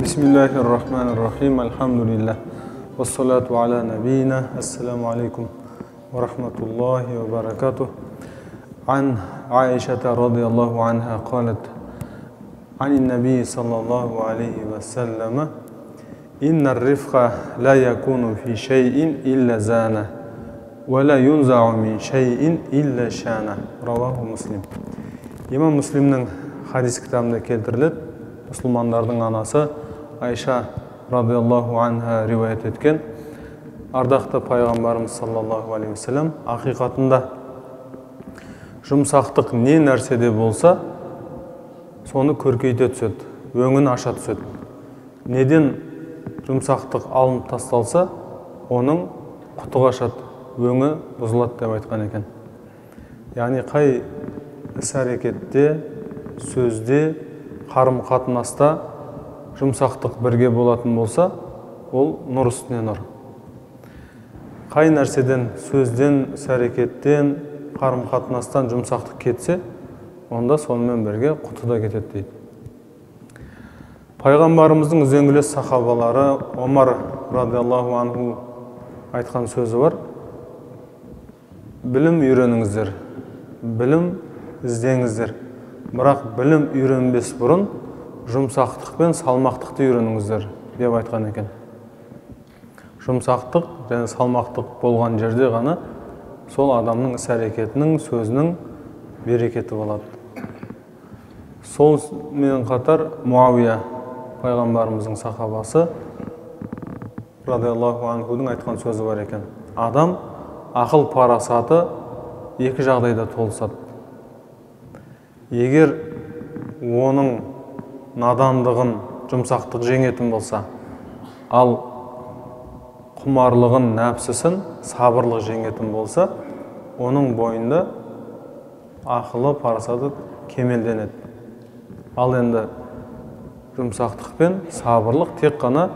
бисмиллахи рахмани рахим альхамдулиллах вассалату аля набиина ассаламу алейкум ва рахматуллахи ва баракатух عن عائشة رضي الله عنها قالت عن النبي صلى الله عليه وسلم إن الرفق لا يكون في شيء إلا زانه ولا ينزع من شيء إلا شانه رواه مسلم имам муслимнің хадис кітабында келтіріледі мұсылмандардың анасы айша радиаллаху анха риуаят еткен ардақты пайғамбарымыз саллаллаху алейхи уассалам ақиқатында жұмсақтық не нәрседе болса соны көркейте түседі өңін аша түседі неден жұмсақтық алынып тасталса оның құты қашады өңі бұзылады деп айтқан екен яғни қай іс әрекетте сөзде қарым қатынаста жұмсақтық бірге болатын болса ол нұр үстіне нұр. Қай нәрседен сөзден іс әрекеттен қарым қатынастан жұмсақтық кетсе онда сонымен бірге құты да кетеді дейді. Пайғамбарымыздың үзеңгілес сахабалары омар радиаллаху анху айтқан сөзі бар. Білім үйреніңіздер білім іздеңіздер. Бірақ білім үйренбес бұрын жұмсақтық пен салмақтықты үйреніңіздер деп айтқан екен. Жұмсақтық және салмақтық болған жерде ғана сол адамның іс әрекетінің сөзінің берекеті болады. Солмен қатар муауия пайғамбарымыздың сахабасы радиаллаху анхудың айтқан сөзі бар екен. Адам ақыл парасаты екі жағдайда толысады. Егер оның надандығын жұмсақтық жеңетін болса ал құмарлығын нәпсісін сабырлық жеңетін болса оның бойында ақылы парасаты кемелденеді. Ал енді жұмсақтық пен сабырлық тек қана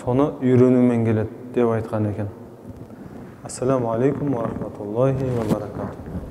соны үйренумен келеді деп айтқан екен. Ассаламу алейкум уа рахматуллахи ва баракату